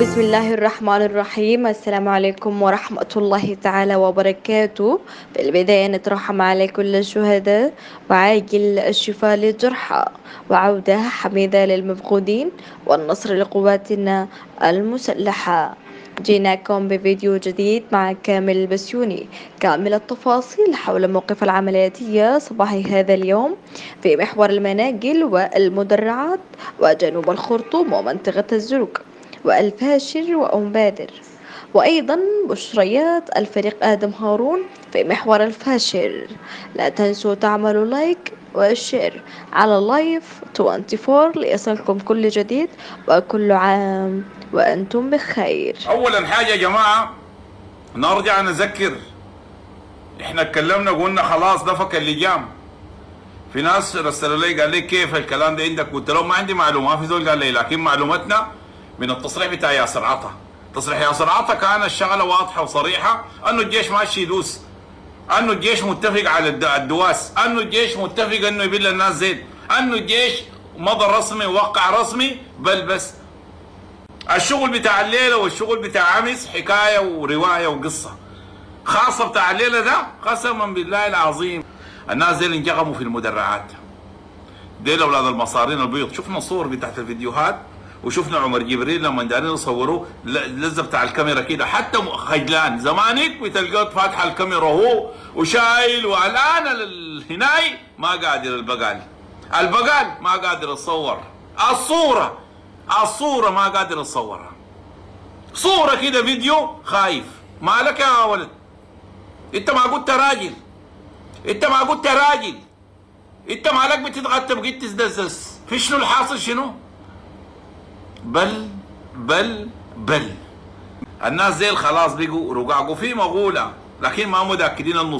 بسم الله الرحمن الرحيم السلام عليكم ورحمة الله تعالى وبركاته في البداية نترحم على كل الشهداء وعاجل الشفاء للجرحى وعودة حميدة للمفقودين والنصر لقواتنا المسلحة جيناكم بفيديو جديد مع كامل البسيوني كامل التفاصيل حول موقف العملياتية صباح هذا اليوم في محور المناقل والمدرعات وجنوب الخرطوم ومنطقة الزروق والفاشر وأم بادر. وأيضا بشريات الفريق آدم هارون في محور الفاشر. لا تنسوا تعملوا like وال share على اللايف 24 ليصلكم كل جديد وكل عام وأنتم بخير. اولا حاجة يا جماعة نرجع نذكر. إحنا اتكلمنا قلنا خلاص ده فك اللجام في ناس رسلوا لي قال لي كيف الكلام ده عندك؟ قلت لهم ما عندي معلومه في زول قال لي لكن معلوماتنا من التصريح بتاع ياسر عطا. تصريح ياسر عطا كان الشغلة واضحة وصريحة. أنه الجيش ماشي يدوس. أنه الجيش متفق على الد- الدواس أنه الجيش متفق إنه يبل الناس زيت أنه الجيش مضى رسمي ووقع رسمي. بل بس الشغل بتاع الليلة والشغل بتاع أمس حكاية ورواية وقصة. خاصة بتاع الليلة ده قسما بالله العظيم. الناس دي اللي انجغموا في المدرعات. ديل أولاد المصارين البيض شفنا الصور بتاعت الفيديوهات. وشفنا عمر جبريل لما دارين يصوروه ل- لزه بتاع الكاميرا كده. حتى خجلان. زمانك بتلقاه فاتح الكاميرا هو وشايل والآن ال- هناي ما قادر البقال. البقال ما قادر يصور الصورة. الصورة ما قادر يصورها صورة كده فيديو خايف. مالك يا ولد؟ انت ما قلت راجل. انت ما قلت راجل. انت مالك بتتغتى بقيت تزدزز. في شنو الحاصل شنو؟ بل بل بل. الناس زي خلاص بقوا رقاقوا في مغولة لكن ما متأكدين انه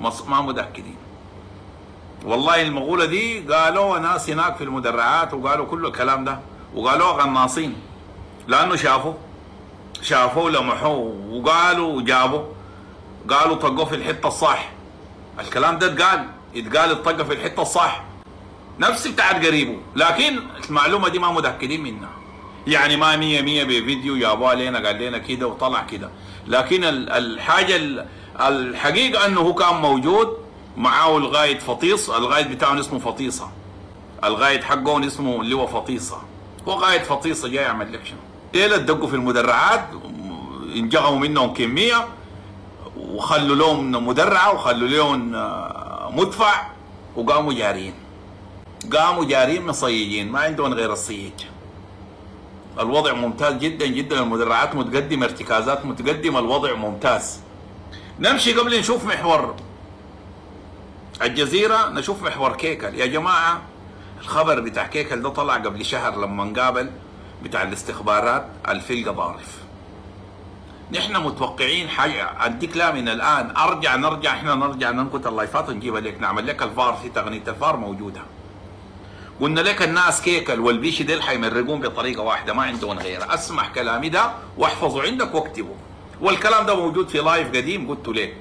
مص- ما متأكدين والله المغولة دي قالوا ناس هناك في المدرعات وقالوا كل الكلام ده وقالوا غناصين. لأنه شافوا شافوا لمحوه وقالوا وجابوا قالوا طقوا في الحتة الصح. الكلام ده اتقال اتقال الطقة في الحتة الصح. نفس بتاعت قريبه لكن المعلومة دي ما متاكدين منها. يعني ما مية مية بفيديو جابوها لنا قال لنا كده وطلع كده. لكن ال- الحاجة ال- الحقيقة أنه هو كان موجود معاه الغايد فطيس الغايد بتاعه اسمه فطيسة. الغايد حقه اسمه اللي هو فطيسة. هو غايد فطيسة جاي يعمل لك شنو؟ ديل دقوا في المدرعات. انجغموا منهم كمية وخلوا لهم مدرعة وخلوا لهم آه، مدفع وقاموا جارين. قاموا جارين مصيجين ما عندهم غير الصيج. الوضع ممتاز جدا جدا المدرعات متقدمة ارتكازات متقدمة الوضع ممتاز. نمشي قبل نشوف محور الجزيرة نشوف محور كيكل. يا جماعة الخبر بتاع كيكل ده طلع قبل شهر لما نقابل بتاع الاستخبارات في القضارف. نحن متوقعين حاجة. أديك لا من الآن. أرجع نرجع إحنا نرجع ننكت اللايفات ونجيبها لك نعمل لك الفار في تقنية الفار موجودة. قلنا لك الناس كيكل والبيشي ديل حيمرقون بطريقة واحدة ما عندهم غيرها اسمع كلامي ده واحفظه عندك واكتبه. والكلام ده موجود في live قديم قلت لك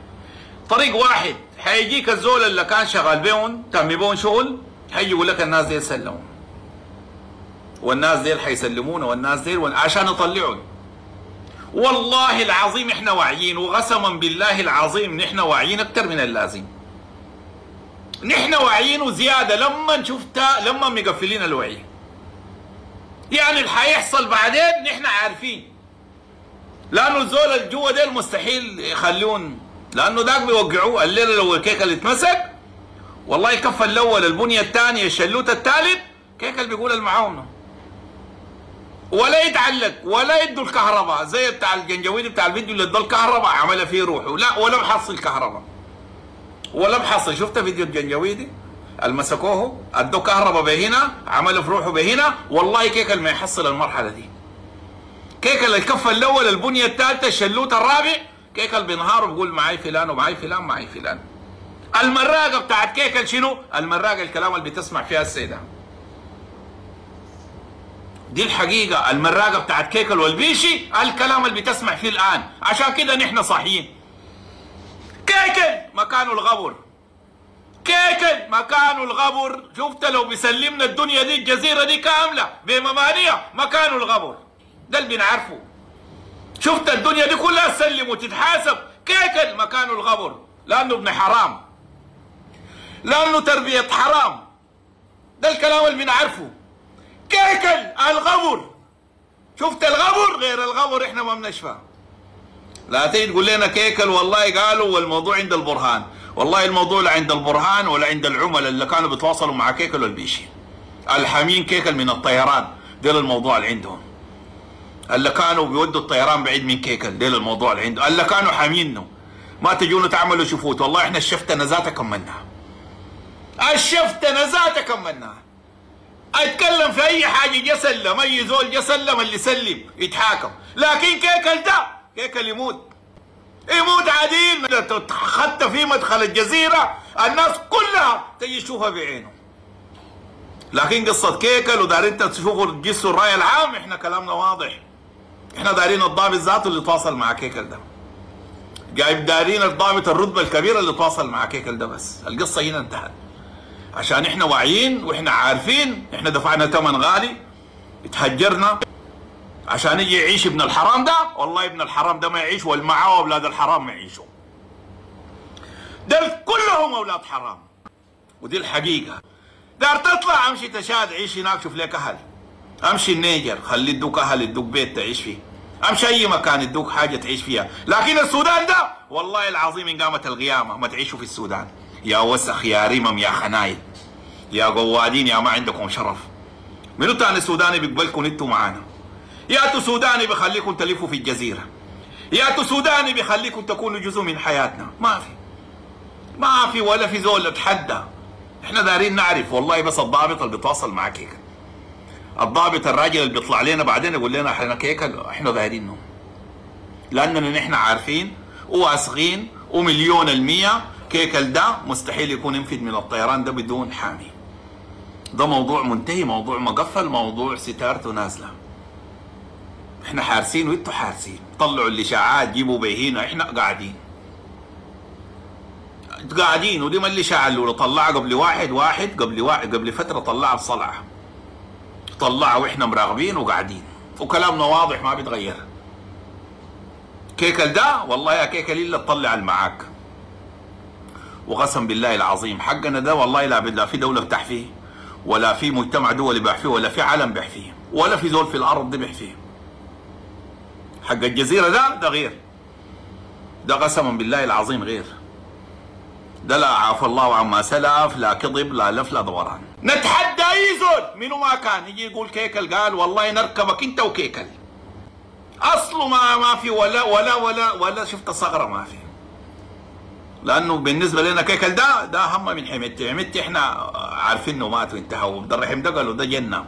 طريق واحد حيجيك الزول اللي كان شغال بيهم تم بيهم شغل حيجي يقول لك الناس دي سلموا والناس ديل حيسلمونا والناس ديل عشان يطلعوا والله العظيم إحنا واعيين وقسما بالله العظيم نحن واعيين أكثر من اللازم. نحن واعيين وزيادة. لما شفتا لما مقفلين الوعي. يعني اللي حيحصل بعدين نحن عارفين. لأنه الزول اللي جوا ديل مستحيل يخلون لأنه ذاك بيوقعوه. الليلة لو الكيك اللي اتمسك والله يكفى الأول البنية الثانية الشلوت الثالث كيك اللي بيقول المعاونة. ولا يتعلق ولا يدوا الكهرباء. زي بتاع الجنجويد بتاع الفيديو اللي ادى الكهرباء عملها فيه روحه. لا ولا محصل كهرباء. ولا محصل شفت فيديو الجنجويدي؟ المسكوه ادوا كهرباء بهنا عملوا في روحه بهنا. والله كيك ما يحصل المرحلة دي. كيك الكف الأول البنية الثالثة الشلوت الرابع؟ كيك بينهار بيقول معي فلان ومعي فلان معي فلان. المراقه بتاعت كيكل شنو؟ المراقه الكلام اللي بتسمع فيها السيدة. دي الحقيقة. المراقة بتاعت كيكل والبيشي الكلام اللي بتسمع فيه الآن. عشان كده نحن صاحيين. كيكل! مكانه الغبر. كيكل! مكانه الغبر. شفت لو بيسلمنا الدنيا دي الجزيرة دي كاملة. بمبانيها مكانه الغبر. ده اللي بنعرفه. شفت الدنيا دي كلها تسلم وتتحاسب. كيكل! مكانه الغبر. لأنه ابن حرام. لأنه تربية حرام. ده الكلام اللي بنعرفه. كيكل! الغبر. شفت الغبر؟ غير الغبر إحنا ما بنشفى. لا تيجي تقول لنا كيكل والله قالوا والموضوع عند البرهان. والله الموضوع لا عند البرهان ولا عند العملاء اللي كانوا بيتواصلوا مع كيكل والبيشي. الحامين كيكل من الطيران ديل الموضوع اللي عندهم. اللي كانوا بيودوا الطيران بعيد من كيكل ديل الموضوع اللي عندهم. اللي كانوا حامينه ما تجونا تعملوا شفوت. والله إحنا الشفتة نزاتة كملناها الشفتة نزاتة كملناها أتكلم في أي حاجة جا سلم أي زول جا سلم اللي سلم يتحاكم. لكن كيكل ده كيكل يموت. يموت عديل خدت في مدخل الجزيرة. الناس كلها تجي تشوفها بعينه. لكن قصة كيكل ودارين تشوفوا تجسوا الرأي العام إحنا كلامنا واضح. إحنا دارين الضابط ذاته اللي تواصل مع كيكل ده. جايب دارين الضابط الرتبة الكبيرة اللي تواصل مع كيكل ده بس. القصة هنا انتهت. عشان إحنا واعيين وإحنا عارفين إحنا دفعنا ثمن غالي. اتهجرنا. عشان يجي يعيش ابن الحرام ده؟ والله ابن الحرام ده ما يعيش والمعاة أولاد الحرام ما يعيشوا. ده كلهم أولاد حرام. ودي الحقيقة. دار تطلع أمشي تشاد عيش هناك شوف لك أهل. أمشي النيجر خلي يدوك أهل يدوك بيت تعيش فيه. أمشي أي مكان يدوك حاجة تعيش فيها. لكن السودان ده والله العظيم إن قامت القيامة ما تعيشوا في السودان. يا وسخ يا رمم يا خنايل. يا قوادين يا ما عندكم شرف. منو تاني سوداني بيقبلكم؟ أنتوا معانا. يا سوداني بخليكم تلفوا في الجزيرة. يا سوداني بخليكم تكونوا جزء من حياتنا. ما في. ما في ولا في زول اتحدى إحنا دارين نعرف. والله بس الضابط اللي بيتواصل معك هيك الضابط الراجل اللي بيطلع لنا بعدين يقول لنا إحنا هيك إحنا دايرينه لأننا نحن عارفين وواثقين ومليون المية كيكل ده مستحيل يكون ينفذ من الطيران ده بدون حامي. ده موضوع منتهي موضوع مقفل موضوع ستارته نازلة. إحنا حارسين وانتوا حارسين. طلعوا الاشاعات جيبوا بيهينا إحنا قاعدين. قاعدين ودي ما الاشاعه اللي طلعها قبل واحد واحد قبل واحد قبل فترة طلعها بصلعة. طلعها وإحنا مراقبين وقاعدين. وكلامنا واضح ما بيتغير. كيكل ده؟ والله يا كيكل إلا تطلع المعاك وقسم بالله العظيم حقنا ده والله لا لا في دولة بتح فيه ولا في مجتمع دولي بيح فيه ولا في عالم بيح فيه ولا في زول في الأرض دي بيح فيه حق الجزيرة ده ده غير. ده قسما بالله العظيم غير. ده لا عفى الله عما سلف لا كذب لا لف لا دوران نتحدى أي زول منو ما كان يجي يقول كيكل قال والله نركبك أنت وكيكل. اصله ما ما في ولا ولا ولا ولا شفت صغرة ما في. لأنه بالنسبة لنا كيكل ده ده هم من حميتي حميتي إحنا عارفين إنه مات وانتهى وعبد الرحيم ده قالوا ده جنة.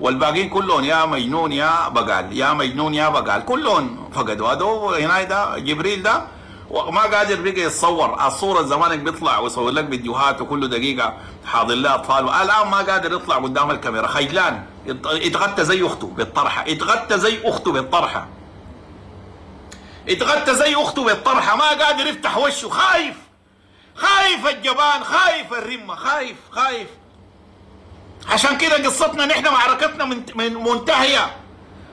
والباقيين كلهم يا مجنون يا بقال يا مجنون يا بقال كلهم فقدوا. هذا هنا ده جبريل ده وما قادر بقى يتصور. الصورة زمانك بيطلع ويصور لك فيديوهات وكل دقيقة حاضر له أطفال. الآن ما قادر يطلع قدام الكاميرا. خجلان. يتغطى زي أخته بالطرحة. يتغطى زي أخته بالطرحة. يتغطى زي أخته بالطرحة. ما قادر يفتح وشه. خايف. خايف الجبان. خايف الرمة. خايف خايف. عشان كده قصتنا نحن معركتنا من من منتهية.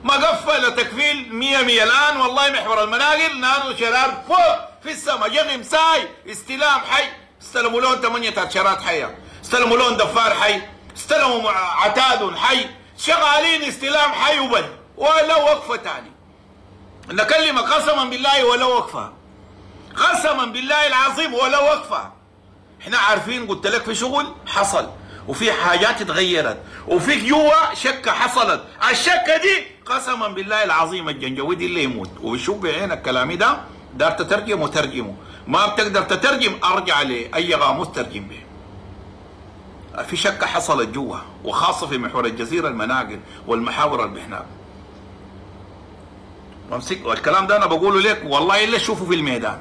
مقفله تكفيل 100 100 الآن والله محور المناقل نانو شرار فوق. في السماء جغم ساي استلام حي. استلموا لون ثمانية شرات حية. استلموا لون دفار حي. استلموا عتاد حي. شغالين استلام حي وبد ولا وقفة تاني نكلمك قسما بالله ولا وقفة. قسما بالله العظيم ولا وقفة. إحنا عارفين قلت لك في شغل حصل. وفي حاجات اتغيرت وفيك جوا شكة حصلت. الشكة دي قسما بالله العظيم الجنجويدي اللي يموت. وبشوف بعينك كلامي ده دار تترجم وترجمه. ما بتقدر تترجم أرجع لأي قاموس ترجم به. في شكة حصلت جوا وخاصة في محور الجزيرة المناقل والمحاور اللي هناك امسك والكلام ده أنا بقوله لك والله إلا تشوفه في الميدان.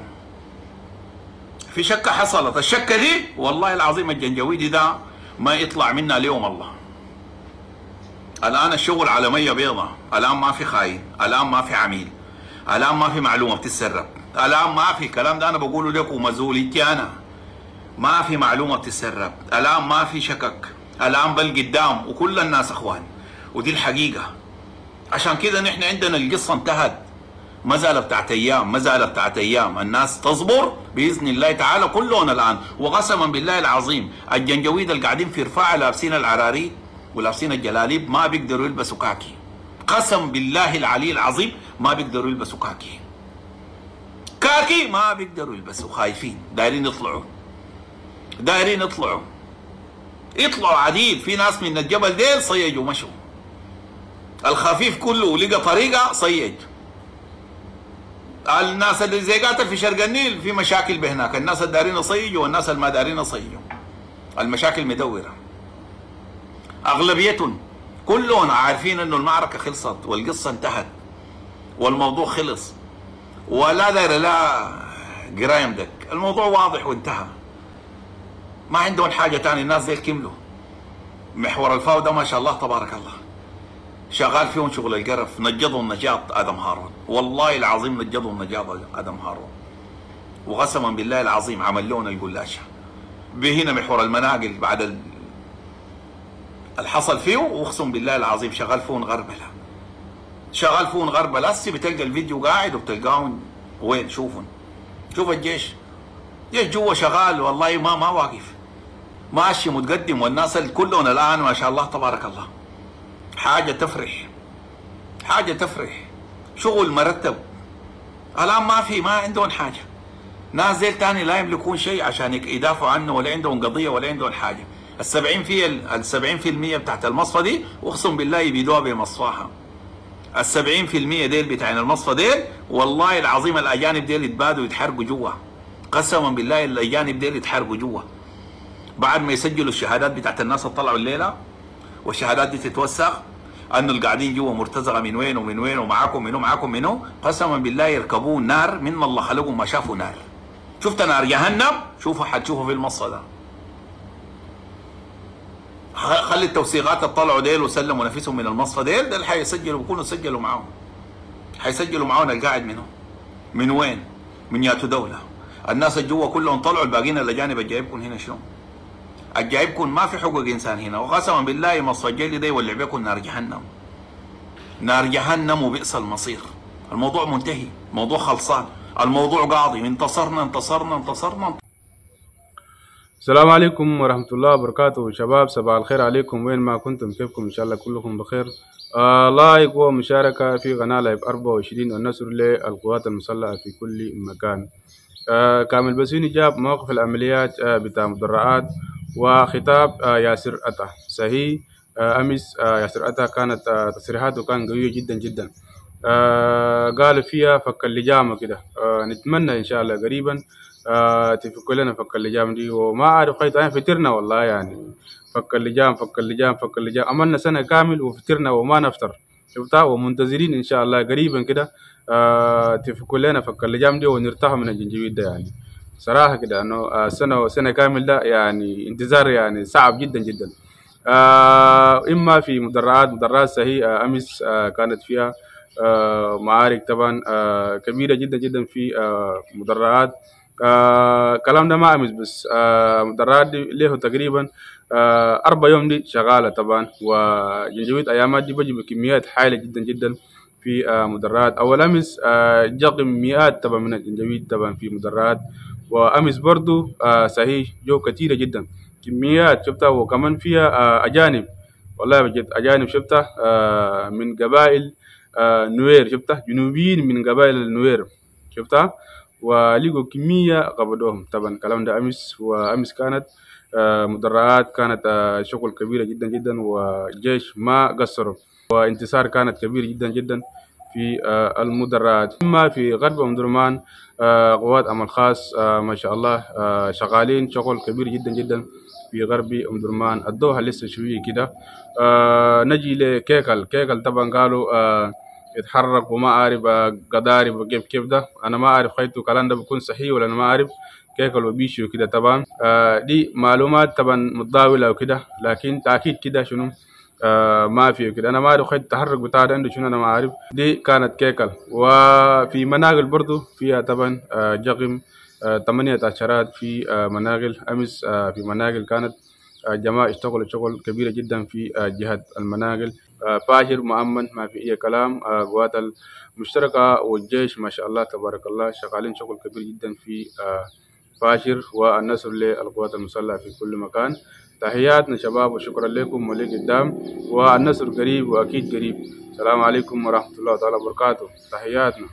في شكة حصلت. الشكة دي والله العظيم الجنجويدي ده ما يطلع منا اليوم الله. الآن الشغل على مية بيضة. الآن ما في خاين الآن ما في عميل. الآن ما في معلومة بتتسرب. الآن ما في كلام ده أنا بقوله لكم مسؤوليتي أنا. ما في معلومة بتتسرب. الآن ما في شكك. الآن بل قدام وكل الناس أخوان. ودي الحقيقة. عشان كده نحن عندنا القصة انتهت. مزالة بتاعت أيام مزالة بتاعت أيام. الناس تصبر بإذن الله تعالى كلهم الآن. وقسما بالله العظيم الجنجويد اللي قاعدين في رفاعه لابسين العراري ولابسين الجلاليب ما بيقدروا يلبسوا كاكي. قسم بالله العلي العظيم ما بيقدروا يلبسوا كاكي. كاكي ما بيقدروا يلبسوا خايفين. دايرين يطلعوا. دايرين يطلعوا. يطلعوا عديد في ناس من الجبل ديل صيجوا مشوا. الخفيف كله لقى طريقة صيج. الناس اللي زي قاتل في شرق النيل في مشاكل بهناك. الناس اللي دارين يصيجوا والناس اللي ما دارين يصيجوا المشاكل مدورة. أغلبيتهم كلهم عارفين إنه المعركة خلصت والقصة انتهت والموضوع خلص. ولا داير لا قراية مدك. الموضوع واضح وانتهى. ما عندهم حاجة ثانية الناس زي كملوا. محور الفاو ده ما شاء الله تبارك الله. شغال فيهم شغل القرف نجضهم نجاط أدم هارون. والله العظيم نجضهم نجاط أدم هارون. وقسما بالله العظيم عمل لهم القلاشة. بهنا محور المناقل بعد ال... الحصل فيه واقسم بالله العظيم شغال فيهم غربلة. شغال فيهم غربلة. هسه بتلقى الفيديو قاعد وبتلقاهم وين؟ شوفهم. شوف الجيش. الجيش جوا شغال والله ما ما واقف. ماشي متقدم والناس كلهم الآن ما شاء الله تبارك الله. حاجة تفرح. حاجة تفرح. شغل مرتب. الآن ما في ما عندهم حاجة. ناس زي تاني لا يملكون شيء عشان يدافعوا عنه ولا عندهم قضية ولا عندهم حاجة. ال 70 في ال 70% بتاعت المصفى دي أقسم بالله يبيدوها بمصفاها. ال 70% ديل بتاعين المصفى ديل والله العظيم الأجانب ديل يتبادوا يتحرقوا جوا. قسما بالله الأجانب ديل يتحرقوا جوا. بعد ما يسجلوا الشهادات بتاعت الناس اللي طلعوا الليلة والشهادات دي تتوثق أنه اللي قاعدين جوا مرتزقة من وين ومن وين ومعاكم منو معاكم منو؟ قسما بالله يركبون نار من الله خلقهم ما شافوا نار. شفت نار جهنم؟ شوفوا حتشوفوا في المصفى ده. خلي التوثيقات اللي طلعوا ديل وسلموا نفسهم من المصفى ديل ده اللي بيكونوا سجلوا معاهم. حيسجلوا معاهم القاعد منه من وين؟ من ياتو دولة. الناس اللي جوا كلهم طلعوا الباقيين الاجانب الجايبكم هنا شنو؟ الجايبكم ما في حقوق إنسان هنا. وقسما بالله مصفى الجلي ده يولع بكم نار جهنم. نار جهنم وبئس المصير. الموضوع منتهي. موضوع خلصان. الموضوع قاضي. انتصرنا انتصرنا انتصرنا. السلام عليكم ورحمة الله وبركاته. شباب صباح الخير عليكم. وين ما كنتم كيفكم؟ إن شاء الله كلكم بخير. آه like ومشاركة في قناة لايف 24 والنشر للقوات المسلحة في كل مكان. آه كامل بسيوني جاب موقف العمليات آه بتاع مدرعات. وخطاب آه ياسر العطا صحيح آه أمس آه ياسر العطا كانت تصريحاته كان قوية جدا جدا. قال فيها فك اللجام كده نتمنى إن شاء الله قريبا تفك لنا فك اللجام دي. وما أعرف خيط أنا فترنا والله يعني. فك اللجام فك اللجام فك اللجام. عملنا سنة كامل وفترنا وما نفتر شفتها؟ ومنتظرين إن شاء الله قريبا كده تفك لنا فك اللجام دي ونرتاح من الجنجبيل ده يعني. صراحة كده إنه آه سنة سنة كامل ده يعني انتظار يعني صعب جدا جدا. آه إما في مدرعات مدرعات صحيح آه آه كانت فيها معارك طبعا كبيرة جدا جدا في مدرعات. آه كلام ده ما أمس بس مدرعات له تقريبا أربع يوم دي شغالة طبعا. وجنجويد أيامات دي بجي بكميات حالة جدا جدا في مدرعات. أول أمس آه جاقم مئات طبعا من الجنجويد طبعا في مدرعات. وأمس برضو آه صحيح جو كثيرة جدا. كميات شفتها وكمان فيها آه أجانب. والله بجد أجانب شفتها آه من قبائل نوير. شفتها؟ جنوبيين من قبائل النوير. شفتها؟ ولقوا كمية قبضوهم. طبعا الكلام ده أمس وأمس كانت مدرعات كانت شغل كبيرة جدا جدا والجيش ما قصروا. وانتصار كانت كبيرة جدا جدا في المدرعات. أما في غرب أم درمان آه قوات أمل خاص آه ما شاء الله آه شغالين شغل كبير جدا جدا في غرب أم درمان. الدوها لسه شوية كده. آه نجي لكيكل. كيكل طبعا قالوا آه يتحرك وما أعرف قضارب وكيف كيف ده. أنا ما أعرف خيطه الكلام ده بيكون صحيح ولا أنا ما أعرف. كيكل وبيشي وكده طبعا. آه دي معلومات طبعا متداولة وكده لكن تأكيد كده شنو؟ آه ما في كده. أنا ما اعرف خيط التحرك بتاع ده عنده شنو أنا ما أعرف. دي كانت كيكل. وفي مناقل برضو فيها طبعا آه جغم آه ثمانية عشرات. في مناقل أمس في مناقل كانت جماعة اشتغلوا شغل كبيرة جدا في جهة المناقل. فاشر مؤمن ما في أي كلام. قوات المشتركة والجيش ما شاء الله تبارك الله شغالين شغل كبير جدا في آه، فاشر والنصر للقوات المسلحة في كل مكان. تحياتنا شباب وشكرا لكم ولي قدام والنصر قريب وأكيد قريب. السلام عليكم ورحمة الله تعالى وبركاته. تحياتنا.